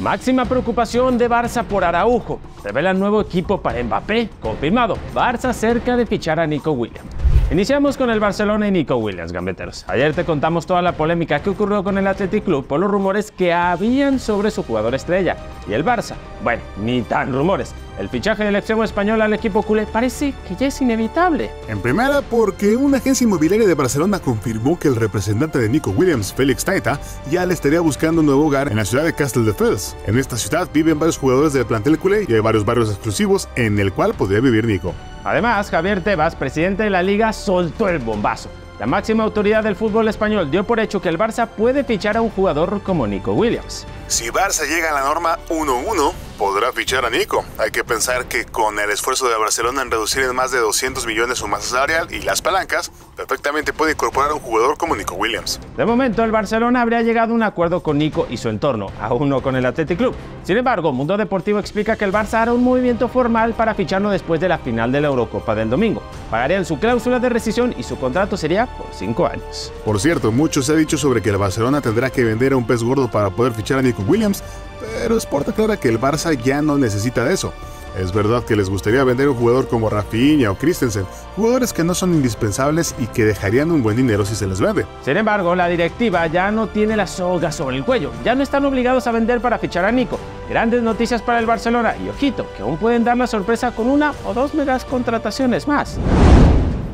Máxima preocupación de Barça por Araujo. Revela nuevo equipo para Mbappé. Confirmado. Barça cerca de fichar a Nico Williams. Iniciamos con el Barcelona y Nico Williams, gambeteros. Ayer te contamos toda la polémica que ocurrió con el Athletic Club por los rumores que habían sobre su jugador estrella. Y el Barça, bueno, ni tan rumores. El fichaje del extremo español al equipo culé parece que ya es inevitable. En primera, porque una agencia inmobiliaria de Barcelona confirmó que el representante de Nico Williams, Félix Taita, ya le estaría buscando un nuevo hogar en la ciudad de Castelldefels. En esta ciudad viven varios jugadores del plantel culé y hay varios barrios exclusivos en el cual podría vivir Nico. Además, Javier Tebas, presidente de la liga, soltó el bombazo. La máxima autoridad del fútbol español dio por hecho que el Barça puede fichar a un jugador como Nico Williams. Si Barça llega a la norma 1-1, podrá fichar a Nico. Hay que pensar que con el esfuerzo de Barcelona en reducir en más de 200 millones su masa salarial y las palancas, perfectamente puede incorporar a un jugador como Nico Williams. De momento, el Barcelona habría llegado a un acuerdo con Nico y su entorno, aún no con el Athletic Club. Sin embargo, Mundo Deportivo explica que el Barça hará un movimiento formal para ficharlo después de la final de la Eurocopa del domingo. Pagarían su cláusula de rescisión y su contrato sería por 5 años. Por cierto, mucho se ha dicho sobre que el Barcelona tendrá que vender a un pez gordo para poder fichar a Nico Williams, pero Sport aclara que el Barça ya no necesita de eso. Es verdad que les gustaría vender un jugador como Rafinha o Christensen, jugadores que no son indispensables y que dejarían un buen dinero si se les vende. Sin embargo, la directiva ya no tiene la soga sobre el cuello, ya no están obligados a vender para fichar a Nico. Grandes noticias para el Barcelona y ojito, que aún pueden dar la sorpresa con una o dos megas contrataciones más.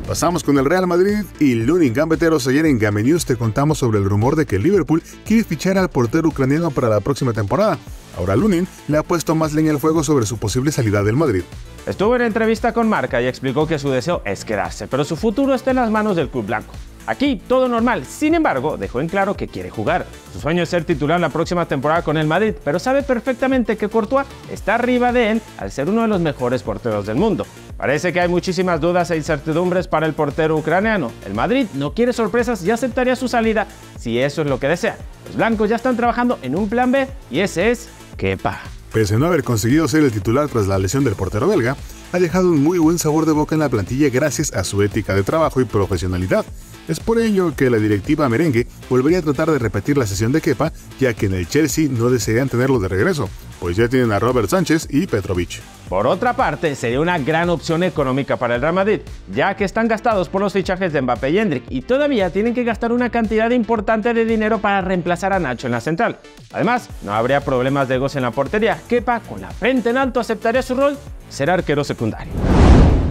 Pasamos con el Real Madrid y Lunin Gambeteros. Ayer en Game News te contamos sobre el rumor de que Liverpool quiere fichar al portero ucraniano para la próxima temporada. Ahora Lunin le ha puesto más leña al fuego sobre su posible salida del Madrid. Estuvo en entrevista con Marca y explicó que su deseo es quedarse, pero su futuro está en las manos del club blanco. Aquí todo normal, sin embargo, dejó en claro que quiere jugar. Su sueño es ser titular la próxima temporada con el Madrid, pero sabe perfectamente que Courtois está arriba de él al ser uno de los mejores porteros del mundo. Parece que hay muchísimas dudas e incertidumbres para el portero ucraniano. El Madrid no quiere sorpresas y aceptaría su salida si eso es lo que desea. Los blancos ya están trabajando en un plan B y ese es Kepa. Pese a no haber conseguido ser el titular tras la lesión del portero belga, ha dejado un muy buen sabor de boca en la plantilla gracias a su ética de trabajo y profesionalidad. Es por ello que la directiva merengue volvería a tratar de repetir la sesión de Kepa, ya que en el Chelsea no desearían tenerlo de regreso, pues ya tienen a Robert Sánchez y Petrovic. Por otra parte, sería una gran opción económica para el Real Madrid, ya que están gastados por los fichajes de Mbappé y Hendrik y todavía tienen que gastar una cantidad importante de dinero para reemplazar a Nacho en la central. Además, no habría problemas de egos en la portería. Kepa, con la frente en alto, aceptaría su rol, ser arquero secundario.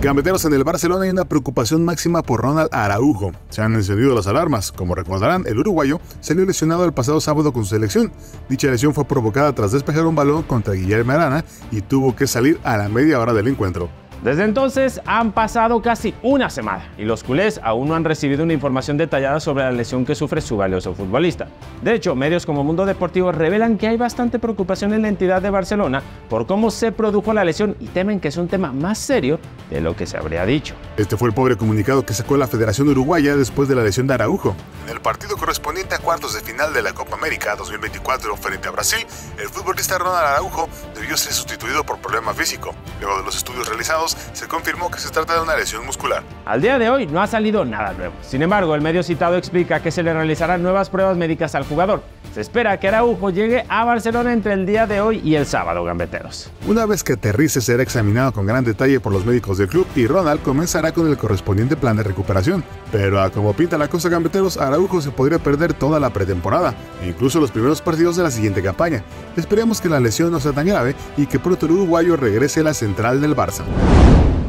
Gambeteros en el Barcelona hay una preocupación máxima por Ronald Araujo. Se han encendido las alarmas. Como recordarán, el uruguayo salió lesionado el pasado sábado con su selección. Dicha lesión fue provocada tras despejar un balón contra Guillermo Arana y tuvo que salir a la media hora del encuentro. Desde entonces han pasado casi una semana y los culés aún no han recibido una información detallada sobre la lesión que sufre su valioso futbolista. De hecho, medios como Mundo Deportivo revelan que hay bastante preocupación en la entidad de Barcelona por cómo se produjo la lesión y temen que es un tema más serio de lo que se habría dicho. Este fue el pobre comunicado que sacó la Federación Uruguaya después de la lesión de Araujo. En el partido correspondiente a cuartos de final de la Copa América 2024 frente a Brasil, el futbolista Ronald Araujo debió ser sustituido por problema físico. Luego de los estudios realizados, se confirmó que se trata de una lesión muscular. Al día de hoy no ha salido nada nuevo. Sin embargo, el medio citado explica que se le realizarán nuevas pruebas médicas al jugador. Se espera que Araujo llegue a Barcelona entre el día de hoy y el sábado, gambeteros. Una vez que aterrice será examinado con gran detalle por los médicos del club y Ronald comenzará con el correspondiente plan de recuperación. Pero a como pinta la cosa gambeteros, Araujo se podría perder toda la pretemporada, incluso los primeros partidos de la siguiente campaña. Esperemos que la lesión no sea tan grave y que pronto el uruguayo regrese a la central del Barça.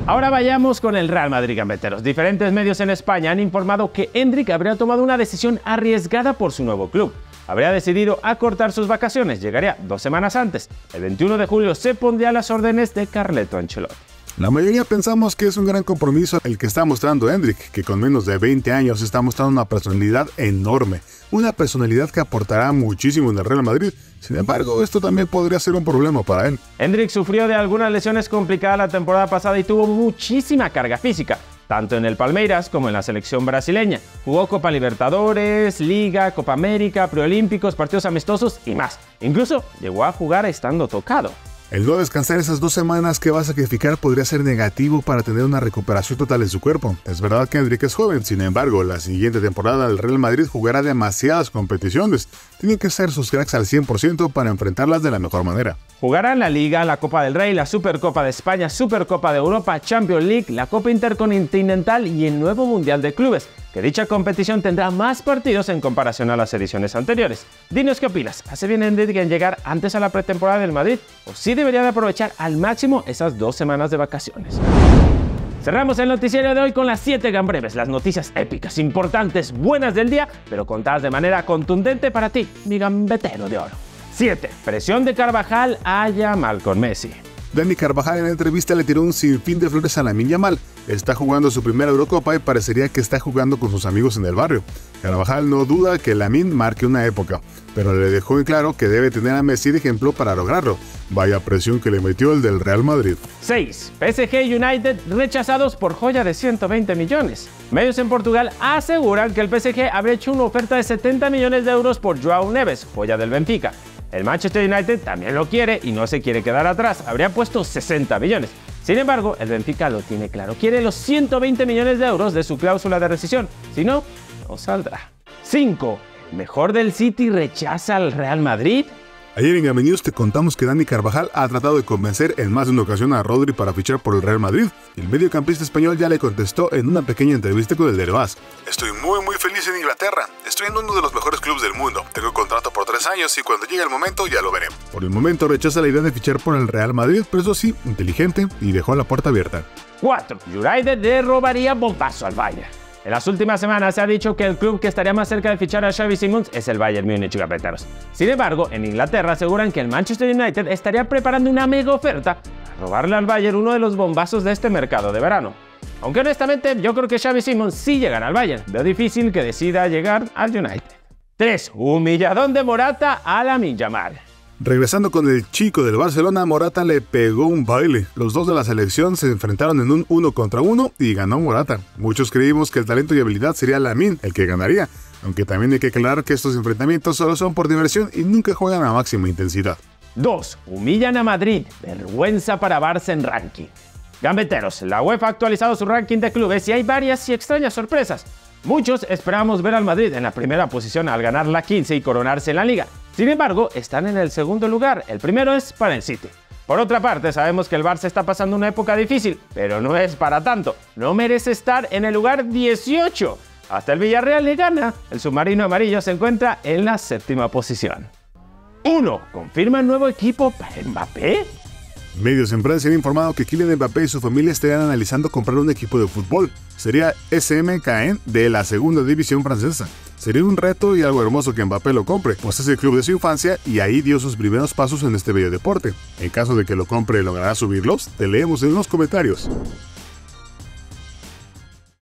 Ahora vayamos con el Real Madrid Gambeteros. Diferentes medios en España han informado que Hendrik habría tomado una decisión arriesgada por su nuevo club. Habría decidido acortar sus vacaciones, llegaría dos semanas antes. El 21 de julio se pondría a las órdenes de Carleto Ancelotti. La mayoría pensamos que es un gran compromiso el que está mostrando Hendrik, que con menos de 20 años está mostrando una personalidad enorme, una personalidad que aportará muchísimo en el Real Madrid. Sin embargo, esto también podría ser un problema para él. Hendrik sufrió de algunas lesiones complicadas la temporada pasada y tuvo muchísima carga física, tanto en el Palmeiras como en la selección brasileña. Jugó Copa Libertadores, Liga, Copa América, Preolímpicos, partidos amistosos y más. Incluso llegó a jugar estando tocado. El no descansar esas dos semanas que va a sacrificar podría ser negativo para tener una recuperación total en su cuerpo. Es verdad que Enrique es joven, sin embargo, la siguiente temporada el Real Madrid jugará demasiadas competiciones. Tienen que ser sus cracks al 100% para enfrentarlas de la mejor manera. Jugarán la Liga, la Copa del Rey, la Supercopa de España, Supercopa de Europa, Champions League, la Copa Intercontinental y el nuevo Mundial de Clubes, que dicha competición tendrá más partidos en comparación a las ediciones anteriores. Dinos qué opinas, ¿hace bien Enrique en llegar antes a la pretemporada del Madrid o sí debería de aprovechar al máximo esas dos semanas de vacaciones? Cerramos el noticiero de hoy con las 7 gambreves, las noticias épicas, importantes, buenas del día, pero contadas de manera contundente para ti, mi gambetero de oro. 7. Presión de Carvajal a Yamal con Messi. Dani Carvajal en la entrevista le tiró un sinfín de flores a Lamin Yamal. Está jugando su primera Eurocopa y parecería que está jugando con sus amigos en el barrio. Carvajal no duda que Lamin marque una época, pero le dejó en claro que debe tener a Messi de ejemplo para lograrlo. Vaya presión que le metió el del Real Madrid. 6. PSG United rechazados por joya de 120 millones. Medios en Portugal aseguran que el PSG habría hecho una oferta de 70 millones de euros por Joao Neves, joya del Benfica. El Manchester United también lo quiere y no se quiere quedar atrás. Habría puesto 60 millones. Sin embargo, el Benfica lo tiene claro. Quiere los 120 millones de euros de su cláusula de rescisión. Si no, no saldrá. 5. Mejor del City rechaza al Real Madrid. Ayer en Game News te contamos que Dani Carvajal ha tratado de convencer en más de una ocasión a Rodri para fichar por el Real Madrid. El mediocampista español ya le contestó en una pequeña entrevista con el Derbaz. Estoy muy muy feliz en Inglaterra. Estoy en uno de los mejores clubes del mundo. Tengo contrato por tres años y cuando llegue el momento ya lo veré. Por el momento rechaza la idea de fichar por el Real Madrid, pero eso sí, inteligente y dejó la puerta abierta. 4. United le robaría bombazo al Bayern. En las últimas semanas se ha dicho que el club que estaría más cerca de fichar a Xavi Simons es el Bayern Múnich Gapeteros. Sin embargo, en Inglaterra aseguran que el Manchester United estaría preparando una mega oferta para robarle al Bayern uno de los bombazos de este mercado de verano. Aunque honestamente yo creo que Xavi Simons sí llegará al Bayern, veo difícil que decida llegar al United. 3. Humilladón de Morata a la Yamal. Regresando con el chico del Barcelona, Morata le pegó un baile. Los dos de la selección se enfrentaron en un uno contra uno y ganó Morata. Muchos creímos que el talento y habilidad sería Lamin el que ganaría, aunque también hay que aclarar que estos enfrentamientos solo son por diversión y nunca juegan a máxima intensidad. 2. Humillan a Madrid. Vergüenza para Barça en ranking. Gambeteros, la UEFA ha actualizado su ranking de clubes y hay varias y extrañas sorpresas. Muchos esperamos ver al Madrid en la primera posición al ganar la 15 y coronarse en la liga. Sin embargo, están en el segundo lugar. El primero es para el City. Por otra parte, sabemos que el Barça está pasando una época difícil, pero no es para tanto. No merece estar en el lugar 18. Hasta el Villarreal le gana. El submarino amarillo se encuentra en la séptima posición. 1. ¿Confirma el nuevo equipo para Mbappé? Medios en Francia han informado que Kylian Mbappé y su familia estarían analizando comprar un equipo de fútbol. Sería SMKN de la segunda división francesa. Sería un reto y algo hermoso que Mbappé lo compre, pues es el club de su infancia y ahí dio sus primeros pasos en este bello deporte. En caso de que lo compre y logrará subirlos, te leemos en los comentarios.